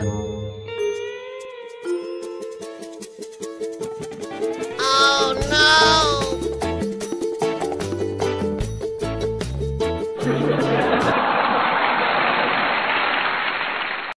Bye.